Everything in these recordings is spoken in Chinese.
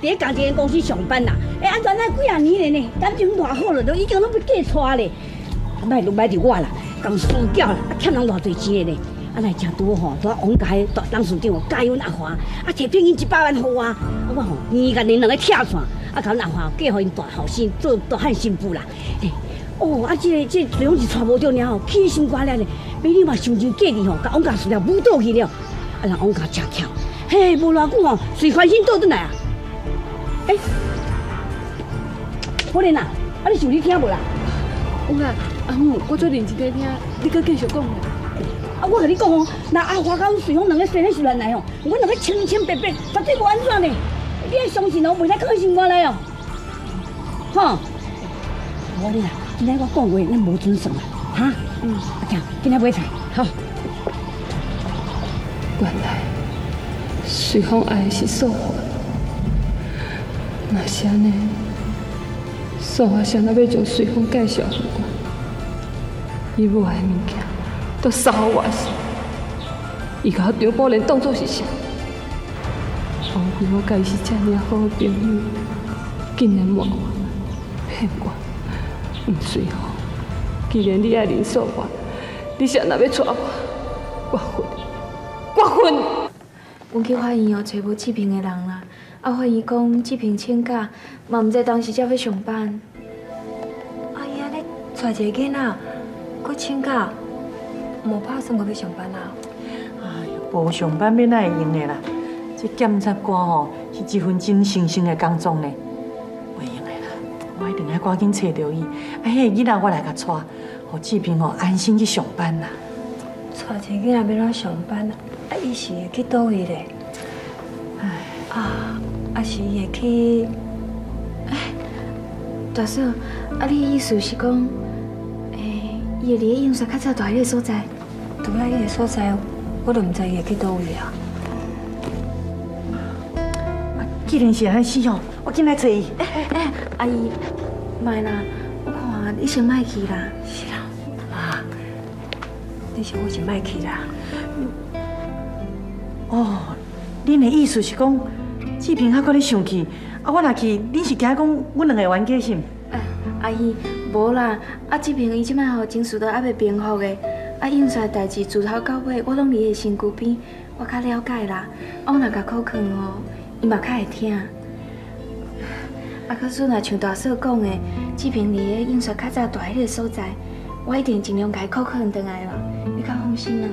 伫家己公司上班啦。哎，安怎那几啊年了呢？感情偌好了，都已经拢要嫁娶咧。卖就卖着我啦，讲输缴啦，啊欠人偌侪钱的呢。啊来正拄吼，拄啊王家大董事长介阮阿华，啊摕聘金一百万互我，啊我吼年甲恁两个拆散，啊甲阮阿华嫁互因大后生做大汉新妇啦。哦，啊这个这最终是娶无着了吼，气心肝了的，美女嘛想尽计哩吼，甲王家输了舞倒去了，啊让王家吃巧，嘿无偌久吼，随欢心倒转来啊。哎，可怜啊，啊你想你听无啦？有啦，阿母，我做认真在听，你搁继续讲。啊，我跟你讲哦，那阿华跟随风两个生的是乱来哦，阮两个清清白白，绝对无安怎呢。你爱相信哦，袂使靠心肝来哦。哼，我哩啦，今仔我讲话咱无准算啊，哈。嗯。阿强，今仔买菜，好。原来随风爱的是素华，那是安尼，素华想要要将随风介绍给我，伊买的物件。都烧完事，伊甲张宝莲当作是啥？枉费我甲伊是这么好的朋友，竟然瞒我、骗我，唔随好。既然你爱林素华，你啥那要娶我？我混，我混！阮去法院哦，找无志平的人啦。啊，法院讲志平请假，嘛唔知当时才要上班。哎呀，你带一个囡仔，搁请假？无怕什么要上班啊？哎呀，无上班要哪会用的啦？这检察官吼是一份真神圣的工作呢，袂用的啦。我一定要赶紧找到伊，啊，迄个囡仔我来甲带，互志平吼安心去上班啦。带一个囡仔要哪上班啊？啊，伊是会去倒位咧？哎，啊，啊是会去？哎，大嫂，啊，你意思是讲，诶，伊会离应刷较早大迄个所在？拄仔迄个所在，我都毋知伊会去倒位啊！既然是安尼哦，我进来找伊。哎哎，阿姨，卖啦，我看你先卖去啦。是啦，妈，你想我先卖去啦。哦，恁的意思是讲，志平还搁咧生气，啊，我若去，恁是惊讲阮两个冤家是？哎，阿姨，无啦，啊，志平伊即摆吼情绪都还未平复的。啊，应帅代志自头到尾，我拢伫伊身躯边，我较了解啦。我若甲口劝哦，伊嘛较会听。啊，可是若像大嫂讲的，志平离个印刷较早住迄个所在，我一定尽量甲伊口劝倒来啦，你较放心啊。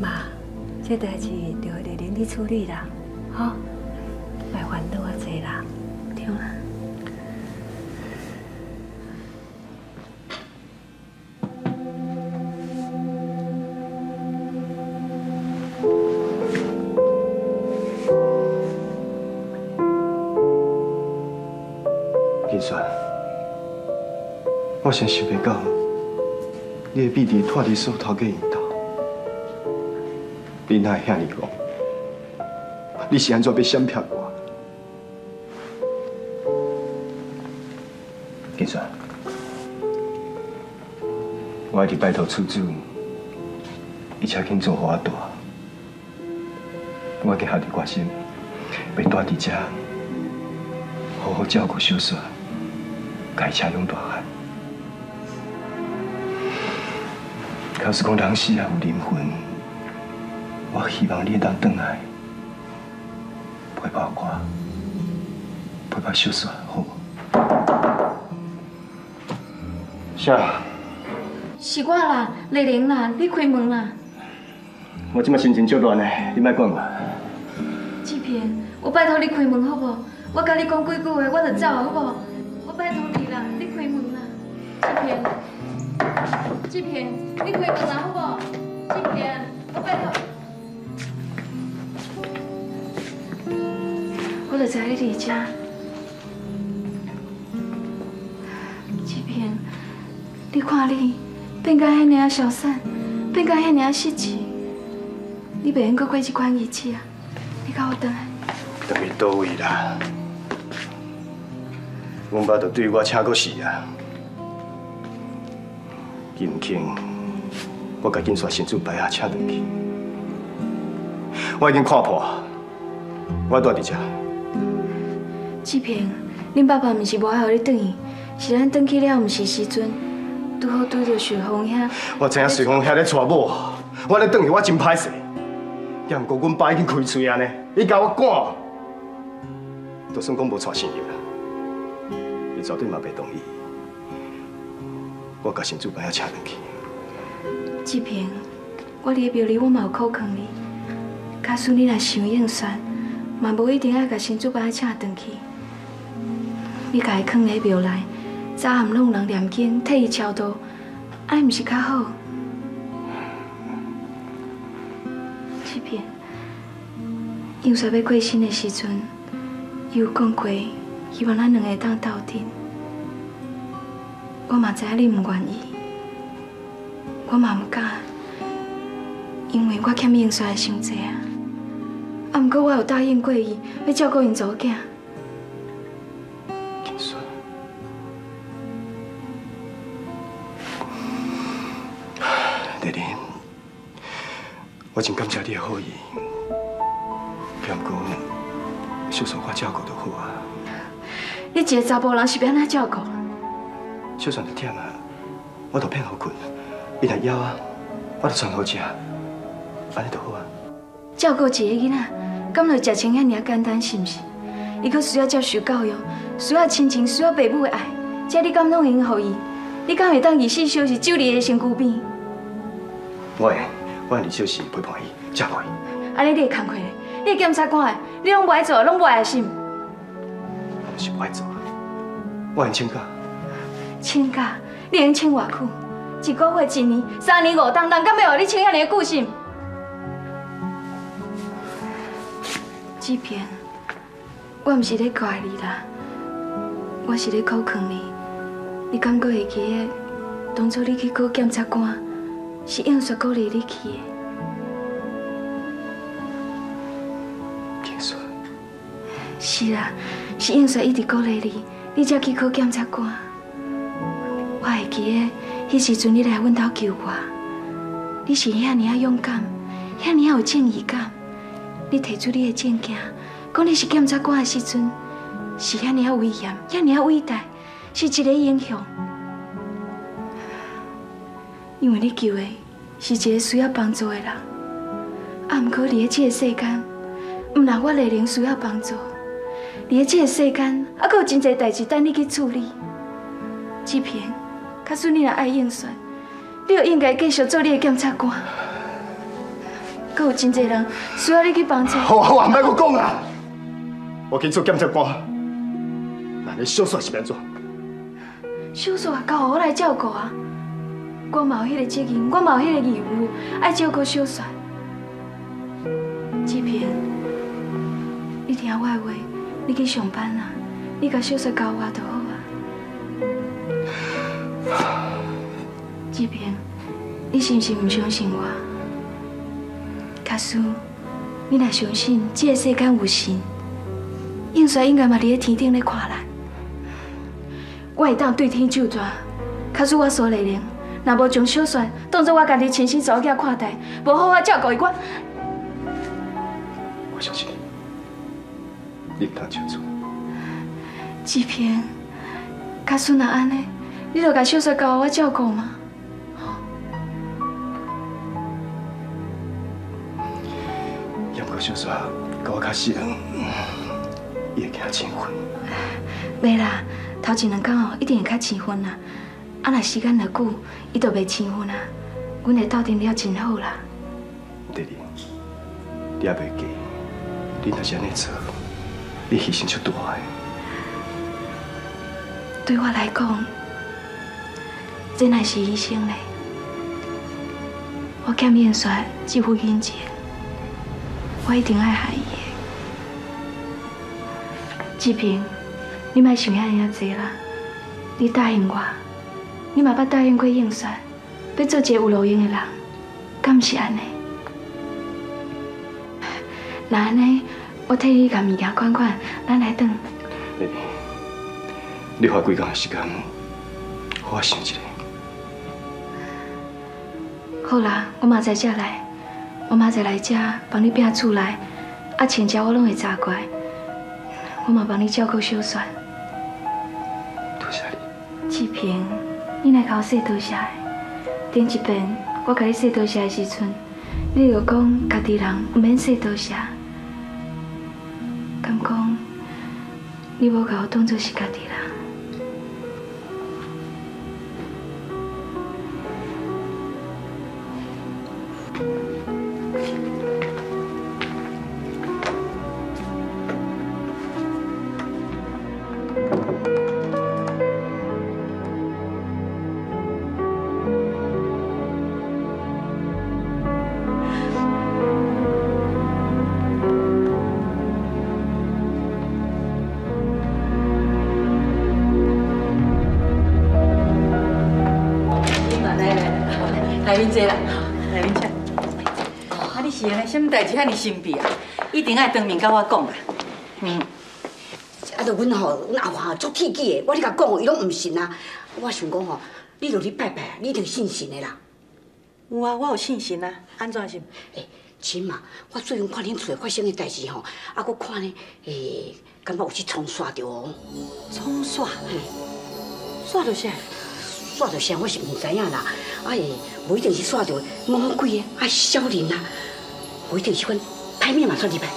妈，这代志就会恁去处理啦，好，别烦恼我济啦。听啦。我真想袂到，你的秘弟拖伫手头家引导，你哪会遐尼戆？你是安怎要闪骗我？金山，我一直拜托厝主，一切肯做互我大，我计下定决心，要住伫遮，好好照顾小雪，改车养大汉。要是讲人死也有灵魂，我希望你当回来陪伴我，陪伴小雪，好啥？是我啦，丽玲啦，你开门啦。我今麦心情足乱的，你莫管我。志平，我拜托你开门好不？我甲你讲几句话，我就走好不？我拜托你啦，你开门啦，志平。志平，你开门啦，好不？志平，我拜托。我就知你伫遮。志平，你看你变甲遐尔小散，变甲遐尔失志，你袂用阁过这款日子啊？你甲我回来。回去倒位啦？阮爸就对我请过死啊！金庆，我赶紧刷新主牌下车落去。我已经看破，我住伫遮，志平，恁爸爸毋是无爱互你转去，是咱转去了毋是时阵，拄好拄着顺风遐。我知影随风遐咧娶某，我咧转去我真歹势。也毋过阮爸已经开嘴安尼，伊甲我赶，就算讲无娶新娘啦，伊绝对嘛袂同意。我甲新主办遐请转去。志平，我伫庙里我嘛有考劝你，假使你若想应选，嘛无一定爱甲新主办请转去。你家伊囥伫庙内，早暗拢有人念经替伊超度，爱毋是较好？志平，应选要过身的时阵，伊有讲过，希望咱两个当斗阵。我嘛知影你毋愿意，我嘛毋敢，因为我欠应帅的伤济啊。啊，毋过我有答应过伊，要照顾因祖囝。我真感谢你的好意，不过小算我照顾就好啊。你一个查甫人是要安怎照顾？小算就忝啊，我就骗好困，伊若枵啊，我就传好食，安尼就好啊。照顾一个囡仔，敢就食穿遐尔简单是毋是？伊阁需要接受教育，需要亲情，需要爸母的爱，这你敢拢会用予伊？你敢会当二十四小时守伫伊的身躯边？我会，我二小时陪伴伊，照顾伊。安尼你的工课咧？你检察官的，你拢不爱做，拢不爱心。我就是不爱做，我很请假。请假，你用请偌久？一个月、一年、三年、五当当，敢要互你请遐尼久心？志平，我毋是咧怪你啦，我是咧考劝你。你敢搁会记得，当初你去考检察官，是应雪鼓励你去的？是啦，是应雪一直鼓励你，你才去考检察官。我会记得，迄时阵你来阮家求我，你是遐尼啊勇敢，遐尼啊有正义感。你提出你的证件，讲你是检察官的时阵，是遐尼啊威严，遐尼啊伟大，是一个英雄。因为你救的是一个需要帮助的人，啊，毋过伫咧这个世间，毋但我丽玲需要帮助，伫咧这个世间，还阁有真侪代志等你去处理。志平，假使你若爱应选，你就应该继续做你的检察官。阁有真侪人需要你去帮助。好啊好啊，莫阁讲啊！我去做检察官，那你小算是变怎？小叔也交我来照顾啊，我嘛有迄个责任，我嘛有迄个义务，爱照顾小帅。志平，你听我的话，你去上班啦，你甲小帅交我就好啊。志平，你是不是唔相信我？假使你若相信这个世间有神，应帅应该嘛伫咧天顶咧看咱。我会当对天就抓，假使我所丽玲，若无将小帅当作我家己亲生祖囝看待，无好好照顾伊，我我相信你，你唔通照做。志平，假使若安尼，你就甲小帅交我照顾吗？也毋过小帅甲我较细人，伊会惊结婚。袂啦，头一两工哦，一定会较青婚啦。啊，若时间若久，伊就袂青婚啦。阮会斗阵了真好啦。弟弟，你也袂记，你若是安尼做，你牺牲出大个。对我来讲，真乃是牺牲嘞。我欠燕雪这份恩情，我一定爱还伊的。志平，你莫想遐尔啊济啦，你答应我，你嘛捌答应过应帅，要做一个有路用的人，敢毋是安尼？那安尼，我替你甲物件款款，咱来转。弟弟，你花几工的时间，好我想一下。好啦，我明仔才来，我明仔来遮帮你拼厝来，啊，穿遮我拢会查过。我嘛帮你照顾小帅。多谢你。志平，你来甲我说多谢的。顶一遍我甲你说多谢的时阵，你就讲家己人毋免说多谢。敢讲你无甲我当作是家己人？来，来恁坐啦，来恁坐。啊，你是安尼，什么代志遐尼神秘啊？一定爱当面甲我讲啦。嗯，啊，就阮吼，阮阿华足铁记的，我咧甲讲，伊拢毋信啊。我想讲吼，你著去拜拜，你一定信神的啦。有啊，我有信心啊。安怎是？诶，亲嘛，我最近看恁厝发生的代志吼，啊，我看呢，诶，感觉有去冲刷着哦。冲煞，嘿，煞着啥？刷着啥我是毋知影啦。啊诶，无一定是刷着魔鬼啊，啊少林啊，无一定是款歹命嘛刷入来。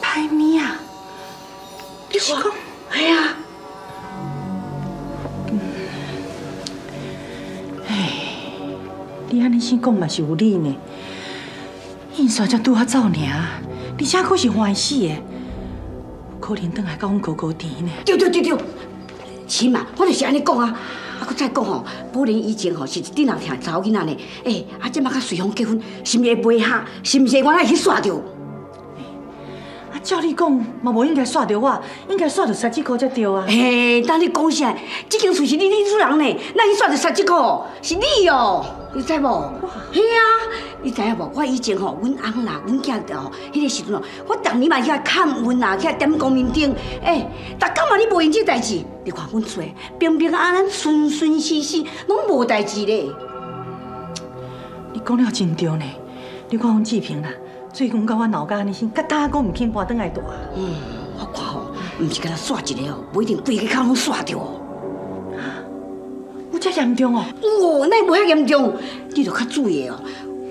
歹命啊！你是讲？哎呀，你安尼先讲嘛是有理呢。印刷才拄啊走尔，而且可是欢喜的，有可能等来甲阮哥哥甜呢。对对对对，亲嘛，我就是安尼讲啊。啊，佮再讲吼，宝莲以前吼是一顶人听查某囡仔呢，诶，啊，即摆甲随风结婚，是毋是会袂合？是毋是原来去刷着？啊，照你讲嘛无应该煞着我，应该煞着三只裤才对啊。嘿，当你讲啥？即间厝是你你主人呢，那你刷着三只裤，是你哦，你知无？嘿啊，你知影无？我以前吼，阮翁啦，阮囝吼，迄个时阵哦，我逐年嘛去遐看阮啦，去遐点光明顶，诶，逐工嘛你无因这代志，你看阮厝平平安安、顺顺时时，拢无代志咧。你讲了真对呢。你看阮志平啦，最近甲我闹甲安尼先，甲大哥毋肯搬转来住啊。嗯，我看吼，毋是甲他煞一个哦，不一定规个口拢煞着哦。有遮严重哦？哦，那无遐严重，你着较注意哦。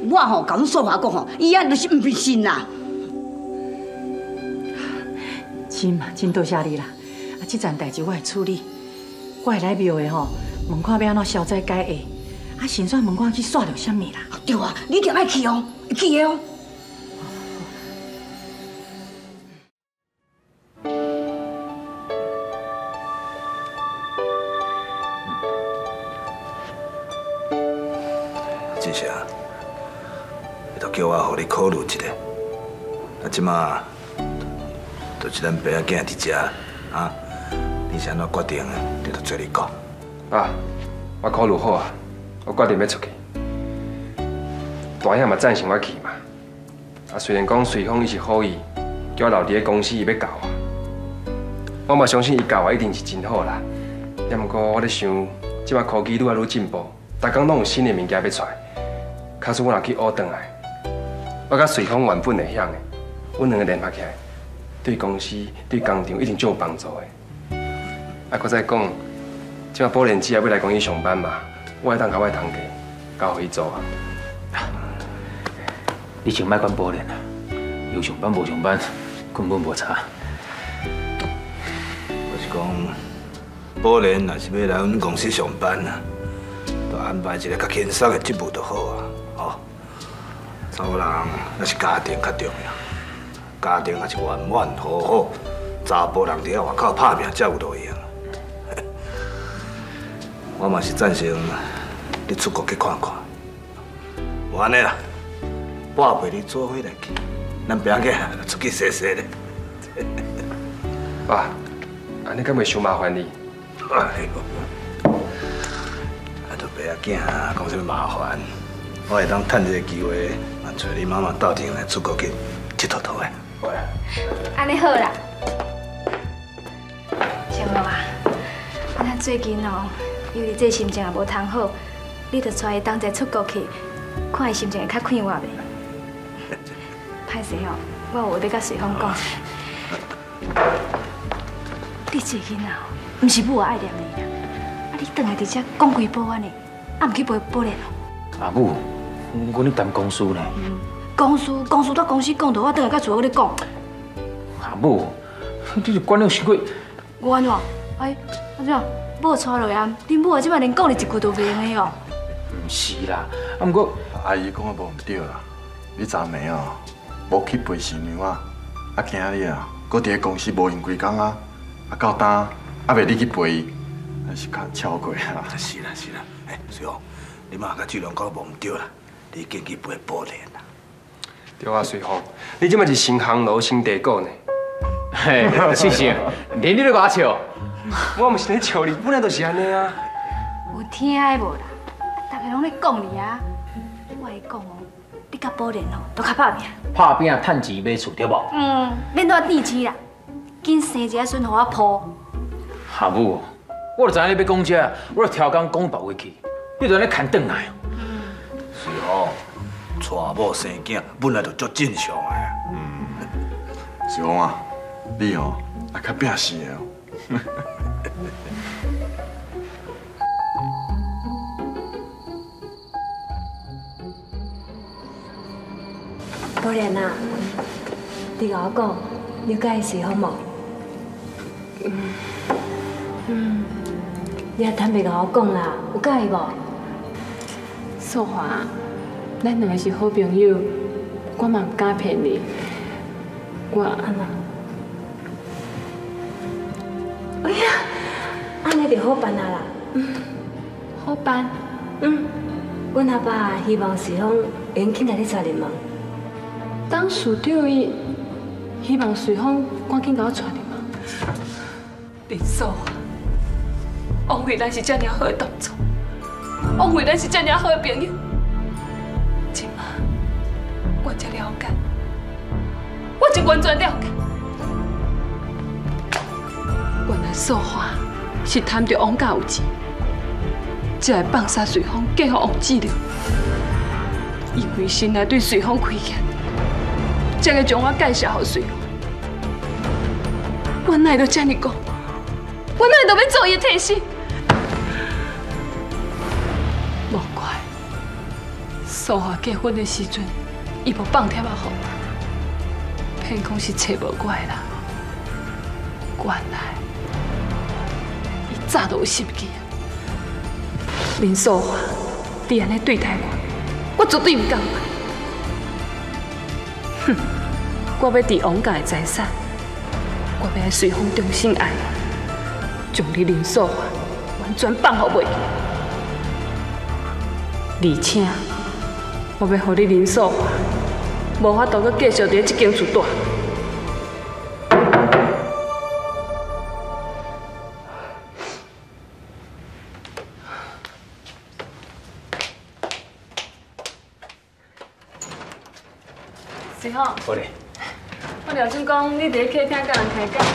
我吼甲阮说话讲吼，伊啊就是毋信啦。真嘛，真多谢你啦。啊，即件代志我会处理，我会来庙的吼，问看要安怎消灾解厄。啊，先算问看去煞着什么啦。对啊，你一定爱去哦，去的哦。你考虑一下。啊，即马就是咱爸仔囝伫遮啊，你是安怎决定的？你都做你讲。啊，我考虑好啊，我决定要出去。大兄嘛赞成我去嘛。啊，虽然讲随风伊是好意，叫我留伫咧公司伊要教我，我嘛相信伊教我一定是真好啦。也毋过我咧想，即摆科技愈来愈进步，逐工拢有新的物件要出来。假使我若去学转来，我甲随风原本会晓的，阮两个联合起来，对公司、对工厂一定最有帮助的。啊，搁再讲，即摆宝莲姐也要来公司上班嘛，我会当甲我的堂家交互伊做啊。你先莫管保莲啦，有上班无上班根本无差。我是讲，宝莲若是要来阮公司上班啊，就安排一个较轻松的职务就好啊。哦，查某人那是家庭较重要，家庭若是圆满好好，查甫人伫遐外口拍拼才有路用。我嘛是赞成你出国去看看。无安尼啦，我陪你做伙来去，咱平个出去踅踅咧。爸，安尼敢袂伤麻烦你？哎呦，啊，都爸仔囝讲什么麻烦？我会当趁这个机会，啊，找你妈妈斗阵来出国去佚佗佗的。喂，安尼好啦，青龙啊，咱最近哦，由于这心情也无通好，你着带伊同齐出国去，看伊心情会较快活袂？歹势哦，我有要甲随风讲。你这囡仔哦，毋是母爱念你啦。啊，你倒来直接讲开保安的，啊，毋去陪保练哦。阿母，阮咧谈公司呢。公司公司在公司讲到，我倒来甲厝咧讲。阿母，你就管了死鬼。我安怎？哎，安怎？母娶落来，恁母啊，即摆连讲你一句都袂用的哦。毋是啦，啊，毋过阿姨讲的无毋对啦。你昨暝哦，无去陪新娘啊，啊，今日啊，搁伫咧公司无用几工啊，啊，到单啊，未你去陪伊，那是较超过啊。是啦是啦，哎，水红，你妈甲志良讲无毋对啦，你紧去陪保练啦。对啊，随风，你即摆是新行路新地沟呢。嘿，星星，连你都甲我笑。我毋是咧笑你，本来就是安尼啊。有听的无啦？大家拢咧讲你啊。我会讲哦，你甲保练哦，都较拍拼。拍拼趁钱买厝对无？嗯，免多垫钱啦，紧生一个孙互我抱。阿母，我就知影你要讲这，我就挑工讲别话去，你就安尼牵转来。娶某生囝本来就足正常诶。嗯，小红啊，你哦，也较拼死诶哦。宝莲啊，你甲我讲，你介意水好无？嗯嗯，你也坦白甲我讲啦，有介意无？素华，咱两个是好朋友，我嘛唔敢骗你。我安那？哎呀，安尼就好办啊啦。嗯，好办。嗯，阮阿爸希望水芳会紧来你带入门。当署长伊希望随风赶紧甲我带入门。林素华，枉费咱是这么好的动作，枉费咱是这样好的朋友。完全了解，原来素华是贪着王家有钱，才会放杀随风嫁予王志良，因为心内对随风。亏欠。才会将我介绍给水我哪会都这样讲？我哪会都要做伊替身？无怪，素华结婚的时阵，伊无放贴啊好，偏讲是找无我的人。原来，伊早都有心机。林素华，你安尼对待我，我绝对唔敢。哼！我要治王家的财产，我要来随风重新爱，将你林素华完全放好袂。而且，我要让你林素华无法度阁继续伫即间厝住。是吼。好嘞。我廖总讲，你伫咧客厅甲人开讲。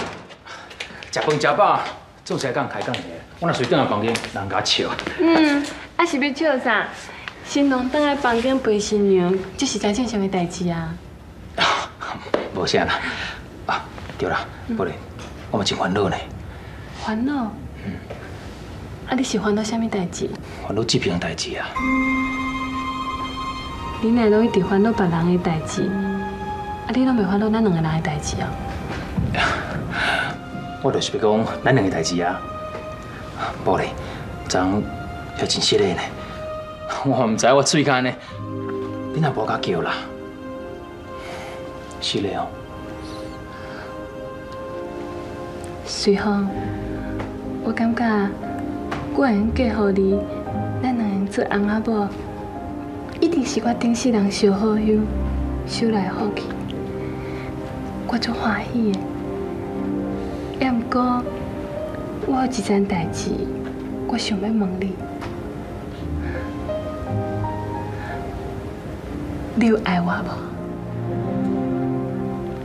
食饭食饱，做啥讲开讲的？我若睡倒来房间，人家笑。嗯，啊是要笑啥？新郎倒来房间陪新娘，这是真正常的代志啊。无啥啦。啊，对啦，不然我嘛真烦恼呢。烦恼？嗯。啊，你是烦恼啥物代志？烦恼这边代志啊。你乃拢一直烦恼别人的代志。啊！你拢袂烦恼咱两个人的代志啊？我就是要讲咱两个代志啊。无咧，昨还真失礼呢。我唔知我嘴干呢，你若无甲叫啦。失礼哦。随风，我感觉我会嫁予你，咱两个做翁仔某，一定是我顶世人烧好香，收来好去。我足欢喜的，也毋过我有一件代志，我想要问你，你有爱我无？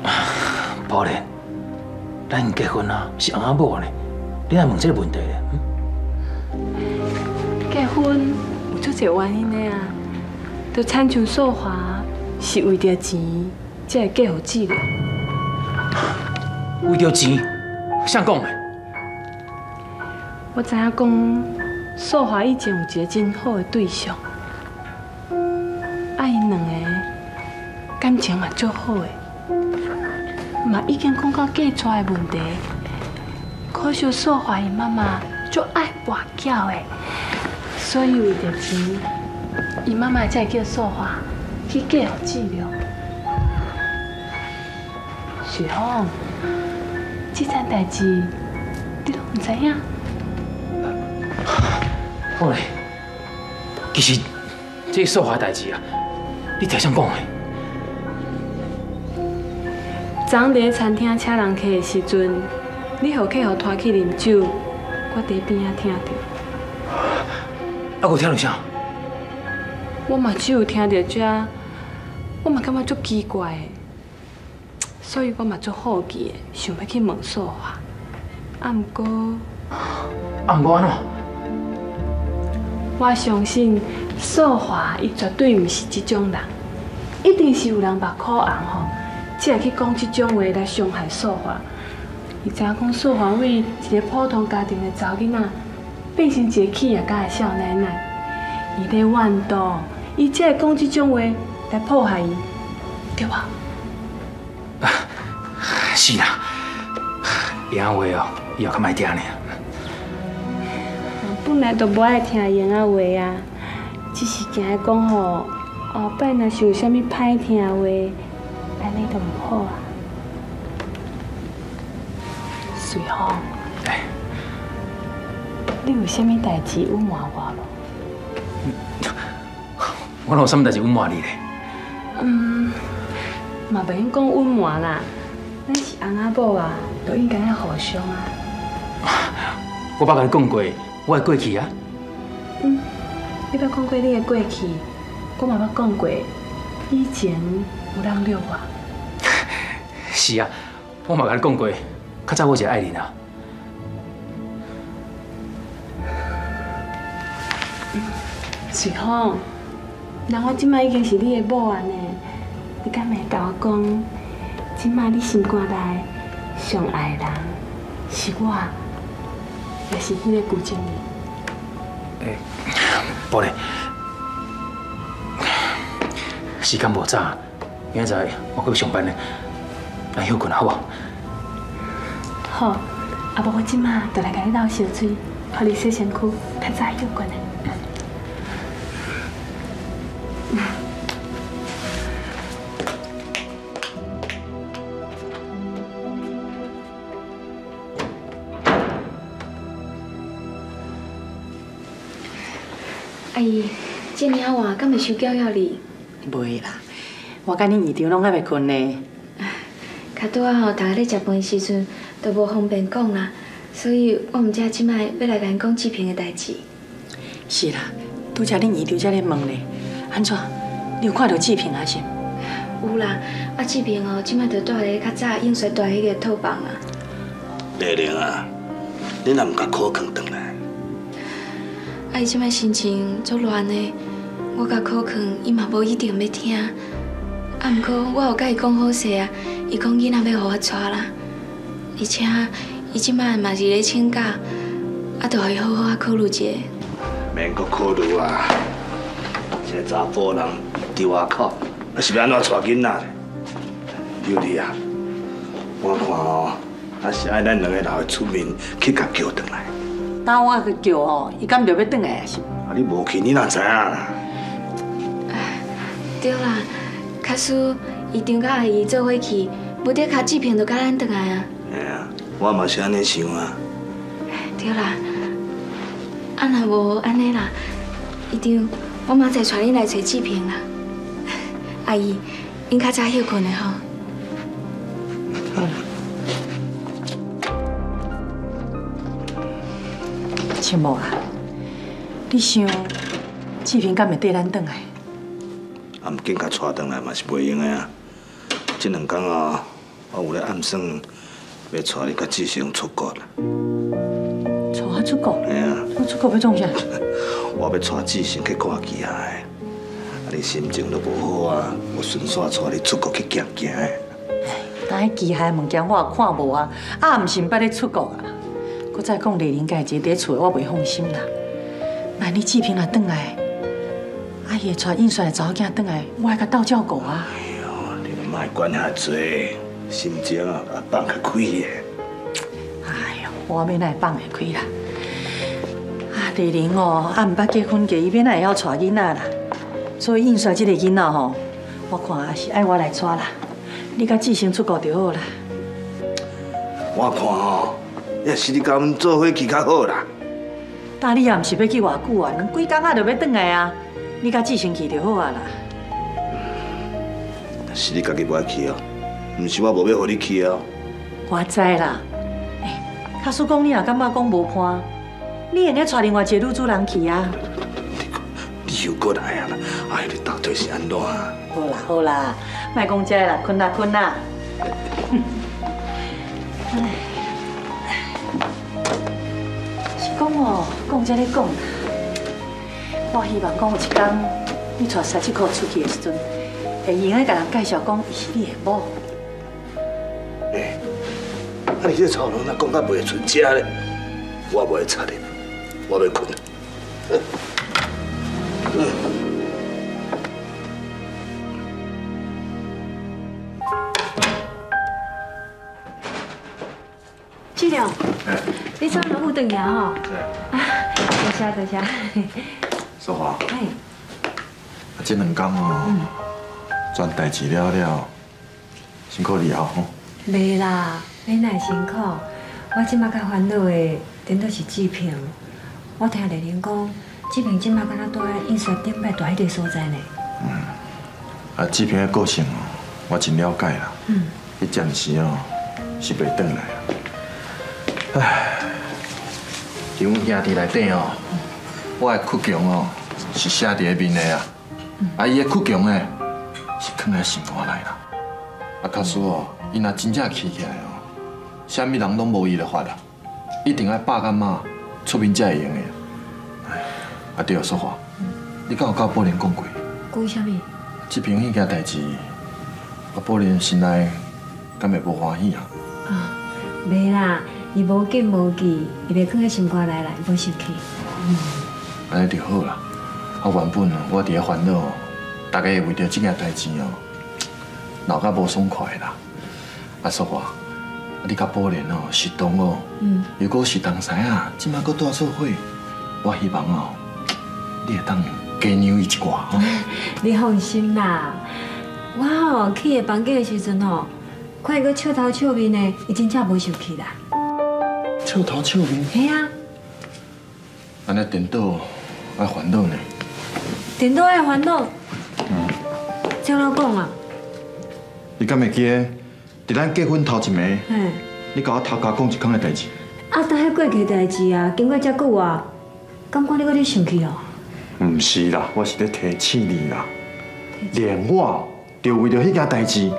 宝莲，咱结婚啊，是翁仔某呢，你来问这个问题咧？结婚有足侪原因的啊，就亲像素华是为着钱才会嫁予志良。为着钱，谁讲的？我知影讲，素华以前有一个真好的对象，两个感情也足好的，嘛已经讲到嫁娶的问题。可是素华伊妈妈足爱跋筊的，所以为着钱，伊妈妈才会叫素华去嫁予志良。许峰，这件代志你都唔知影？好嘞，其实这素华代志啊，你才想讲的。昨昏餐厅请人客的时阵，你互客户拖去啉酒，我伫边仔听到。啊，有听到啥？我嘛只有听到这，我嘛感觉足奇怪的，所以我嘛足好奇的，想要去问素华。啊，毋过啊，毋过安怎？我相信素华伊绝对毋是这种人，一定是有人目可红吼，才会去讲这种话来伤害素华。伊知影讲素华为一个普通家庭的查囡仔，变成一个企业家的少奶奶，伊咧怨妒，伊才会讲这种话来迫害伊，对吧？是啦，言话哦，以后较莫听呢。我本来都无爱听言仔话啊，只是惊讲吼，后摆若是有啥物歹听的话，安尼都毋好啊。随风，哎，你有啥物代志隐瞒我咯？我哪有啥物代志隐瞒你咧？嗯，嘛袂用讲隐瞒啦，咱是翁仔某啊，都应该要互相啊。我爸甲你讲过我的过去啊。嗯，你捌讲过你的过去，我嘛捌讲过，以前有人掠我。是啊，我嘛甲你讲过，较早我一个爱人啊。随风，人我即摆已经是你的某啊呢，你敢会甲我讲，即摆你心肝内上爱的人是我，也是迄个古经理？诶，宝莉，时间无早，明仔载我搁要上班呢，来休困好无？好，啊无我即马就来甲你倒烧水，互你洗身躯，较早休困这领话敢会收缴了你？袂啦，我甲恁姨丈拢还袂困呢。较拄啊吼，大家咧食饭时阵都无方便讲啦，所以我毋知即摆要来甲恁讲志平的代志。是啦，拄则恁姨丈才咧问咧，安怎？你有看到志平啊是？有啦，啊志平哦，即摆就住咧较早应衰住迄个套房啊。丽玲啊，你若毋甲苦扛转来，啊伊即摆心情足乱的，我甲苦劝，伊嘛无一定要听。啊，毋过我有甲伊讲好势啊，伊讲囡仔要互我带啦，而且伊即摆嘛是咧请假，啊，就互伊好好啊考虑一下。免阁考虑啊。这查甫人伫外口，那是要安怎带囡仔咧？尤丽啊，我看哦，还是爱咱两个人的出面去甲叫转来。等我去叫哦，伊敢着要转来是？啊，你无去，你哪知影啦？对啦，假使伊张甲阿姨做伙去，无得卡志平就甲咱倒来啊。哎呀，我嘛是安尼想啊。对啦，啊若无安尼啦，一定我明仔载带恁来找志平啦。阿姨，恁较早休困的吼。青木啊，你想志平敢会缀咱转来？啊，毋紧甲带转来嘛是袂用的啊。即两天啊，我有咧暗算要带你甲志成出国啦。带我出国？吓啊，我出国要创啥？我要带志成去看机啊！啊，你心情都无好啊，我顺续带你出国去行行的。但迄机械物件我也看无啊，啊，毋是毋捌咧出国啊。搁再讲丽玲家一个伫厝，我袂放心啦。万一志平若转来，啊，伊会带印帅的查某囝转来，我还甲斗照顾啊。哎呦，你都莫管遐多，心情啊放较开的。哎呦，我免来放会开啦。啊，丽玲哦，啊，毋捌结婚，伊免来会晓带囡仔啦。所以印帅这个囡仔吼，我看也是爱我来带啦。你甲志兴出国就好啦。我看吼，也是你甲阮做伙去较好啦。但你也毋是要去偌久啊，两几工啊就要转来啊。你甲志成去就好啊啦。是你家己不爱去啊，毋是我无要和你去啊。我知啦。哎，卡叔讲你也感觉讲无伴，你会咧带另外一个女主人去啊？你又过来啊啦！哎，你到底是安怎？好啦好啦，莫讲这啦，困啦困啦。是讲哦，讲这咧讲啦。我希望讲有一天，你带三七哥出去的时阵，会用咧甲人介绍讲伊是你的某。哎，啊你这草人哪讲到袂存家咧？我袂插你，我要困。志良，你从哪户转来吼？啊，多谢多谢。淑华，哎，啊，这两天哦，全代志了了，辛苦你啊吼。袂啦，你哪辛苦？我即马较烦恼的，顶多是志平。我听丽玲讲，志平即马敢若住在印刷顶摆大迄个所在呢。嗯啊，志平的个性哦，我真了解啦。嗯。伊暂时哦是袂转来啊。唉，伫阮兄弟内底哦，我的倔强哦是写伫个面的啊，啊伊的倔强呢是藏在心肝内啦。啊，假使哦，伊若真正起起来哦，啥物人拢无伊的法啦，一定爱爸干妈出面才会用的。唉，啊对了，淑华，你敢有甲宝莲讲过？讲啥物？这边迄件代志，啊宝莲心内敢会无欢喜啊？啊，袂啦，伊无见无记，伊袂藏在心肝内啦，伊无生气。安尼就好啦。啊，原本我伫咧烦恼，大家会为着这件代志哦，闹甲无爽快啦。啊，淑华，啊你甲宝莲哦是同哦，嗯，如果是同师啊，即摆搁大做伙，我希望哦，你会当加让伊一寡哦。你放心啦，我哦去伊房间的时阵哦，看伊个笑头笑面的，伊真正无生气啦。笑头笑面，嘿啊，安尼颠倒爱烦恼呢。电脑爱烦恼。嗯。怎老讲啊？你敢会记得，伫咱结婚头一暝，嘿，你甲我头家讲一空的代志？啊，但迄过去的代志啊，经过遮久啊，感觉你搁咧生气哦。毋是啦，我是咧提醒你啦。连我就为着迄件代志，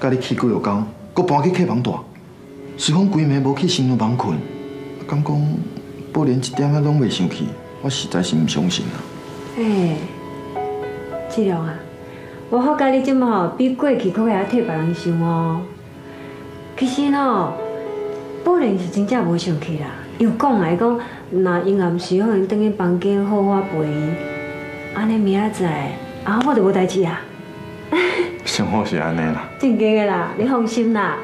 甲你去几落工，搁搬去客房住，随讲规暝无去新房困，敢讲宝莲一点仔拢袂生气，我实在是毋相信啦。哎，志良啊，我发觉你即马吼比过去搁会晓替别人想哦。其实喏，宝莲是真正无想去啦。又讲来讲，若因暗时可能等去房间好好陪伊，安尼明仔载啊，我就无代志啊。生活是安尼啦。正经的啦，你放心啦。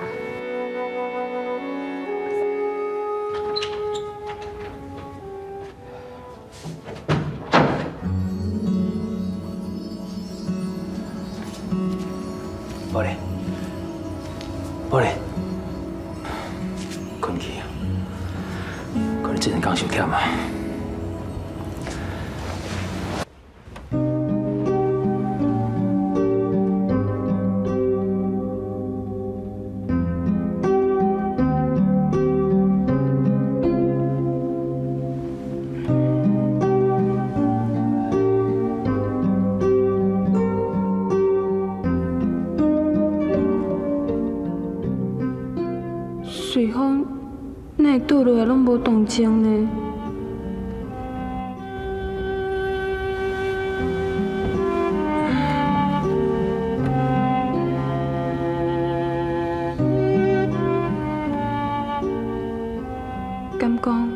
情呢？敢讲，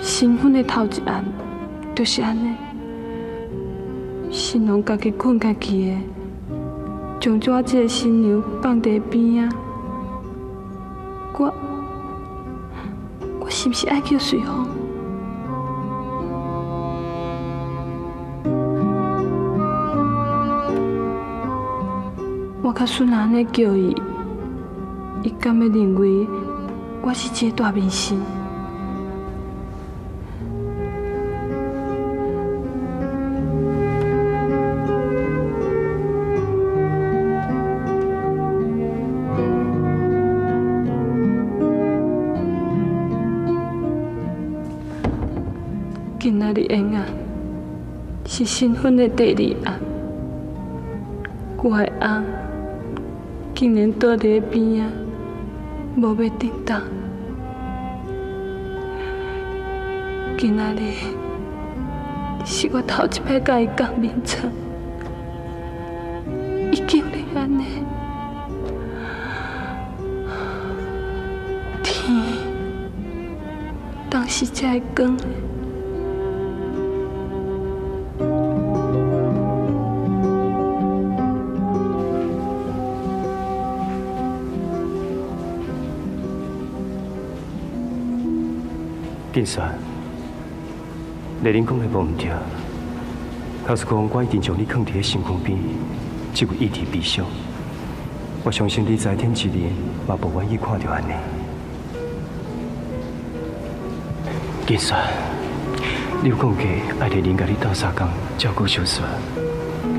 新婚的头一晚就是安尼，新郎家己困家己的，将我这个新娘放在边啊。是爱叫随风？我较顺安尼叫伊，伊敢会认为我是一个大明星？新婚的第二暗，我的翁竟然倒伫边啊，无要叮当。今仔日是我头一摆甲伊讲面床，伊竟然安尼，天，当时才会光的。金山，丽玲讲的无毋对，老实讲，我一定将你放伫个身躯边，只为一体悲伤。我相信你在天之灵嘛无愿意看到安尼。金山，你有讲过爱丽玲甲你斗相共，照顾小雪，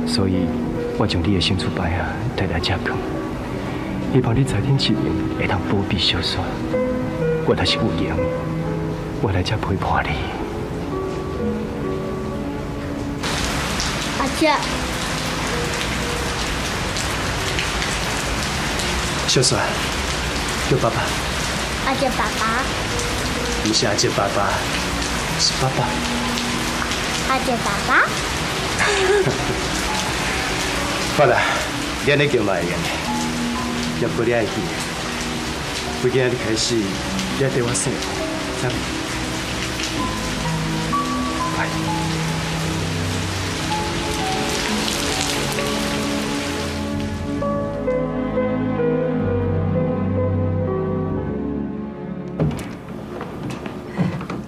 所以我将你的新厝牌啊带来遮讲，希望你在天之灵会通保庇小雪。我若是有闲。我来这陪伴你，阿姐，小帅，叫爸爸。阿姐爸爸。不是阿姐爸爸，是爸爸。阿姐爸爸。好啦，你安尼叫嘛会用的，要不你爱记，从今日开始，你要对我说，知唔？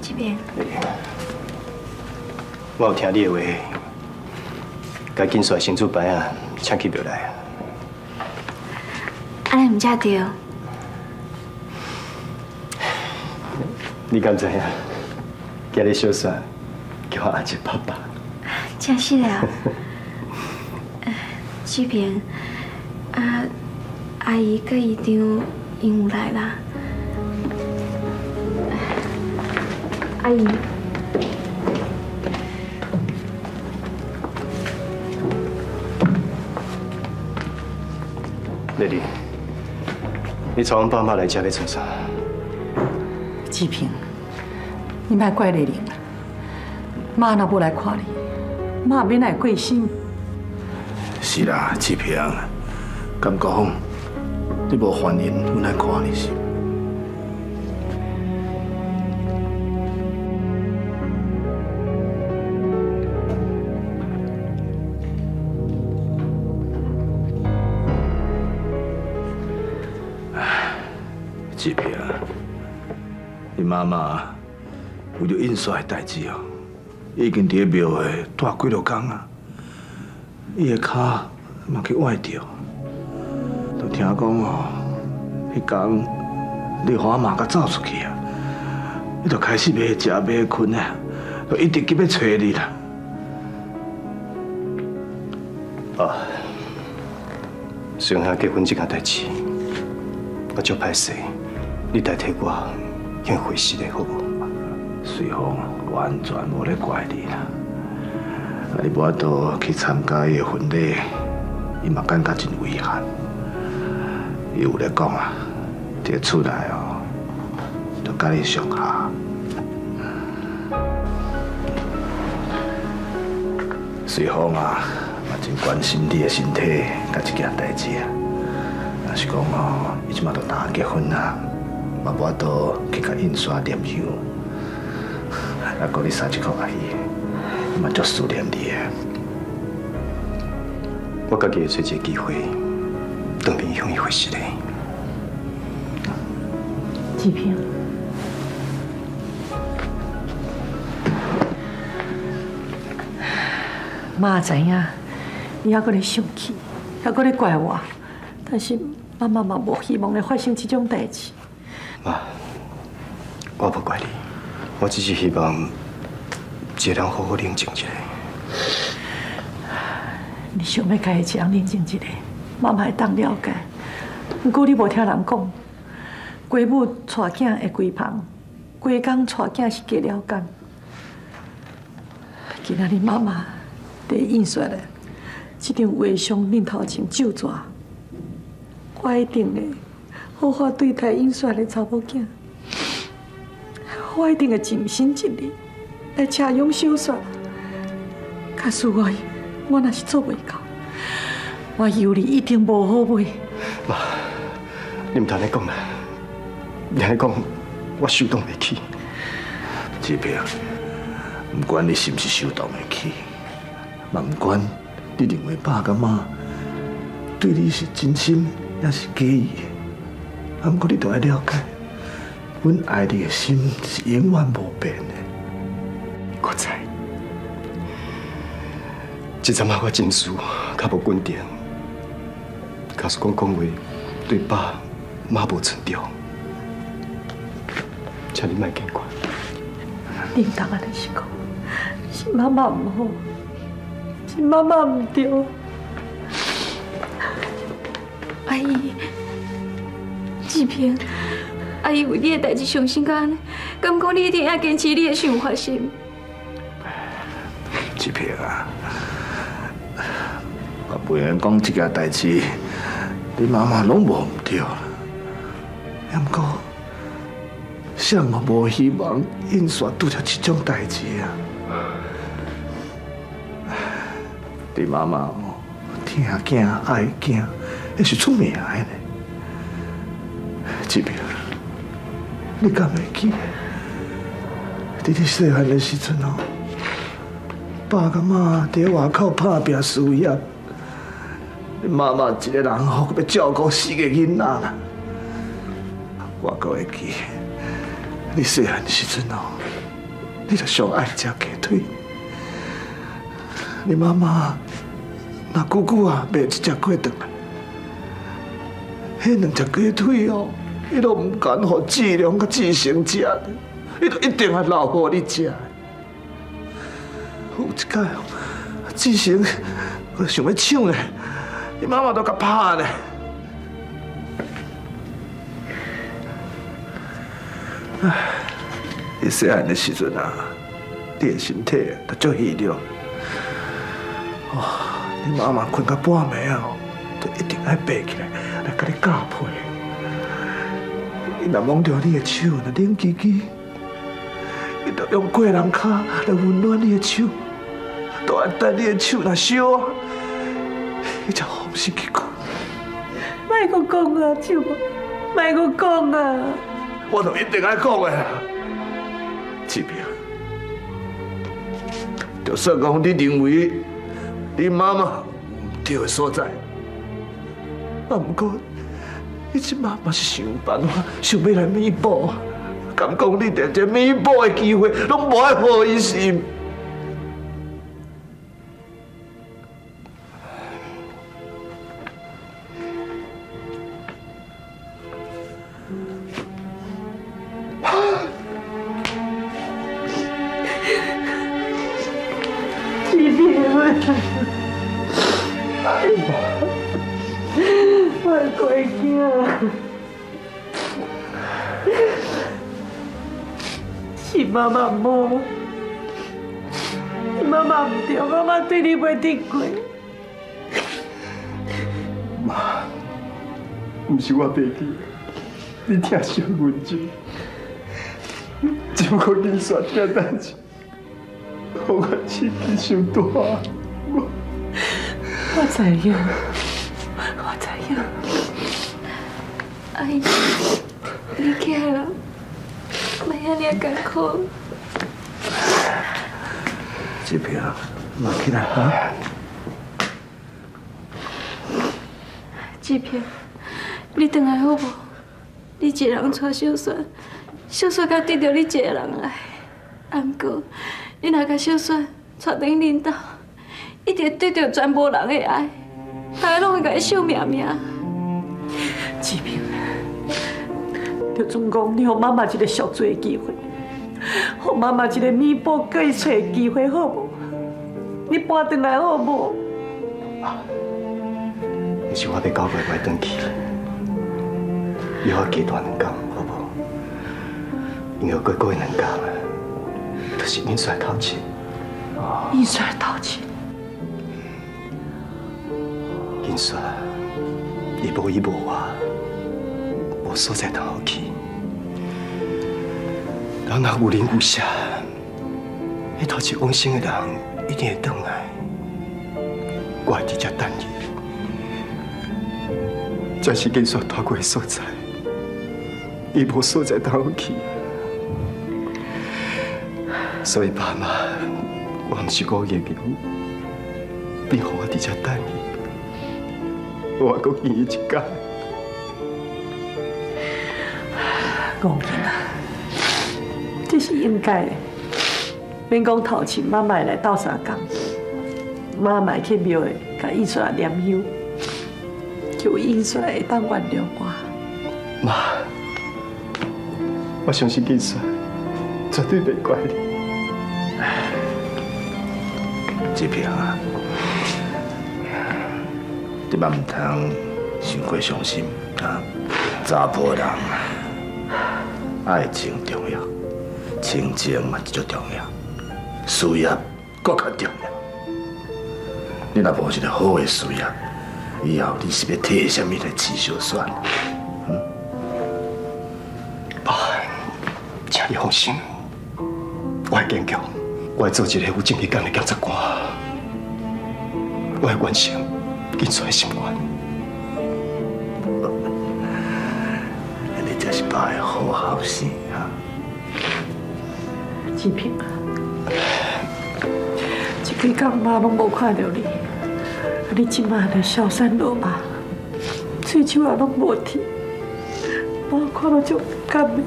这边。我有听你的话，该紧刷新厝牌啊，请去庙来。安尼唔才对。你敢知影？今日小帅叫阿姐爸爸。真是了。这边啊，阿姨跟姨丈因有来啦。阿姨。丽丽，你找阮爸妈来家里做啥？志平，你莫怪丽玲啦，妈若无来看你，妈免来过心。是啦，志平，敢讲你无欢迎我来看你是？志平，你妈妈为着印刷的代志哦，已经伫庙诶住几落工啊。伊的脚嘛去崴着，都听讲哦，迄天你和阿妈甲走出去啊，伊就开始袂食袂困啊，就一直急要找你啦。啊，上下结婚这件代志，我足歹势，你代替我去回事的好无？随风完全无咧怪你啦。啊！你无法度去参加伊个婚礼，伊嘛感觉真遗憾。伊有咧讲啊，这个厝内哦，都甲你上下。随风啊，嘛真关心你的身体，甲这件代志啊。若是讲哦，伊即马都打结婚啊，嘛无法度去甲印刷念香。来给你三一口阿姨，嘛足思念你的。我家己会找一个机会，当面向伊回实的。志平，妈知影，你还搁咧生气，还搁咧怪我，但是妈妈嘛无希望会发生这种代志。妈，我不怪你，我只是希望一个人好好冷静一下。你想要家己这样冷静一下，妈妈会当了解。不过你无听人讲，规母带囝会规旁，规工带囝是计了干。今仔日妈妈在印刷的这张画像恁头前咒纸，我一定会好好对待印刷的查某囝。我一定会尽心尽力来车用手刷。假使我我若是做袂到，我有你一定无好卖。妈，你唔通安讲啦，你安尼讲，我受冻袂起。志平，不管你是不是受冻袂起，嘛不管你认为爸甲妈对你是真心还是假意的，啊，不过你都要了解，阮爱你的心是永远无变的。我知，这阵啊，我情绪较无稳定，假使讲讲话对爸妈无尊重，请你莫见怪。你唔当安尼是讲，是妈妈唔好，是妈妈唔对。阿姨，志平，阿姨为你的代志伤心到安尼，敢讲你一定要坚持你的想法是？志平啊，我不愿讲这件代志，你妈妈拢无唔对啦。不过，谁嘛无希望印刷拄着这种代志啊？你妈妈哦，疼囝爱囝，那是出名的呢。志平，你敢会记？在你细汉的时阵哦。爸甲妈伫外口打拼事业，你妈妈一个人吼要照顾四个囡仔啦。我阁会记，你细汉时阵哦，你就上爱食鸡腿。你妈妈那久久啊买一只鸡回来，迄两只鸡腿哦，伊都唔敢互志良甲志成食，伊都一定要留互你食。有一届，志成我想要抢呢，你妈妈都甲拍呢。唉，你细汉的时阵啊，你身体都足虚弱。哦，你妈妈困到半暝啊，就一定爱爬起来来甲你加被。伊若摸着你的手，若冷叽叽，伊就用过人脚来温暖你的手。都爱等你的手若烧啊，伊才放心去困。卖阁讲啊，手卖阁讲啊！我都一定爱讲的啦，志平。就算讲你认为你妈妈唔对的所在，啊，不过你即马嘛是想办法想要来弥补，敢讲你连这弥补的机会拢无爱好意思？妈对你袂得过。妈，不是我白去，你听小文静，只不过你说这代志，我刺激伤大。我知影，我知影。阿姨，你起来了，莫遐尔艰苦。志平，嘛起来啊！志平，你回来好无？你一个人带小雪，小雪才得到你一个人爱。啊，毋过你若甲小雪带等恁兜，一定得到全部人的爱，大家拢会甲伊笑命命。志平，就总讲你给妈妈一个赎罪的机会，给妈妈一个弥补过错的机会，好无？你搬回来好无？你是我要九月我回去了，以后加大两工，好无？因为过过两工啊，就是印刷头前。印刷头前，印刷，你无伊无我，无所在通好去。人若有灵有舍，迄头一往生的人一定会回来。我会直接等你，这是印刷带过的所在，伊无所在通好去。所以爸妈，我毋是故意的，便让我直接等你，我还阁见伊一届。讲囡仔，这是应该的。免讲头前妈妈会来斗相共，妈妈去庙的，甲印刷念忧，求印刷会当原谅我。妈，我相信印刷绝对袂怪你。志平啊，你嘛唔通伤过伤心啊！查甫人爱情重要，亲情嘛就重要，事业更较重要。你若无一个好的事业，以后你是要替什么来饲小算？爸，请你放心，我会坚强，我会做一个有正义感的检察官，我会完成警察的心愿。你才是爸的好后生啊！金平啊，这你干妈拢无看到你，啊你即马就消散落吧，喙手也拢无甜，妈看到就感的。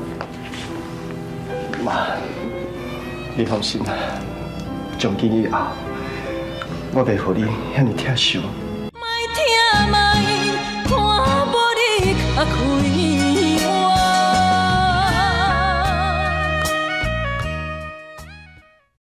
妈，你放心啦，从今以后，我袂互你遐尼疼受。